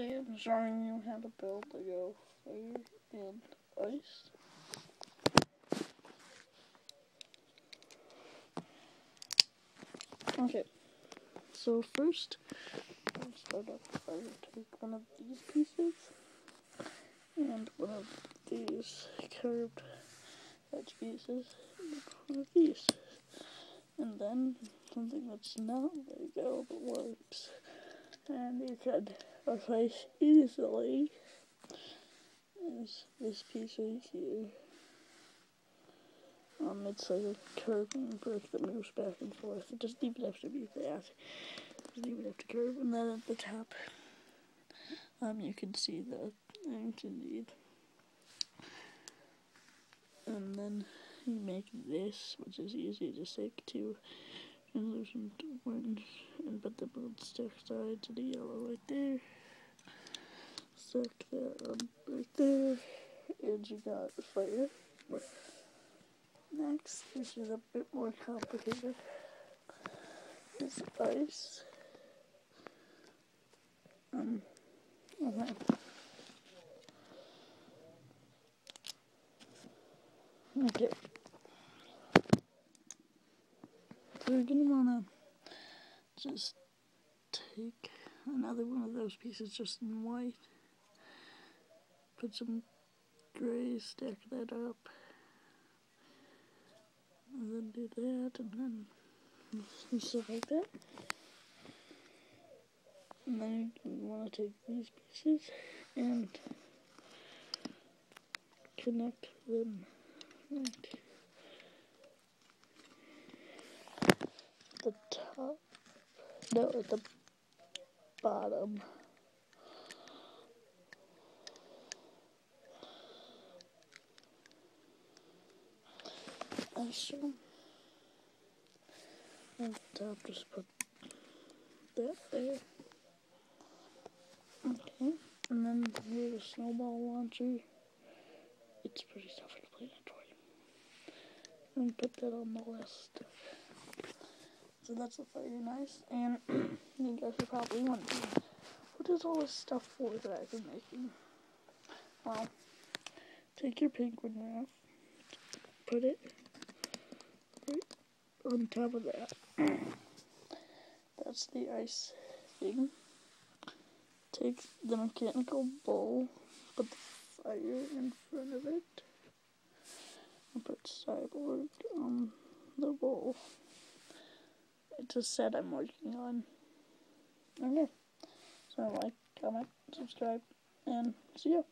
I'm showing you how to build Lego fire and ice. Okay, so first, I'll start off by take one of these pieces and one of these curved edge pieces and one of these. And then something that's not Lego but works. And you could replace easily is this piece right here. Um, it's like a curving brick that moves back and forth. It doesn't even have to be that. It doesn't even have to curve. And then at the top, um, you can see the ink indeed. And then you make this, which is easy to stick to translucent orange, and put the bold stick side to the yellow right there. That on right there, and you got fire. Next, is a bit more complicated, is ice. Um, okay. Okay. So you're gonna wanna just take another one of those pieces just in white, put some gray, stack that up and then do that, and then stuff like that. And then you want to take these pieces and connect them right the top, no, at the bottom. Awesome. On top, just put that there. Okay, and then here's a snowball launcher. It's pretty self-explanatory. And put that on the list. So that's the fire nice. And you guys are probably wondering, what is all this stuff for that I've been making? Well, take your penguin wrap, put it on top of that. That's the ice thing. Take the mechanical bowl, put the fire in front of it, and put cyborg on the bowl. It's a set I'm working on. Okay. So like, comment, subscribe, and see you.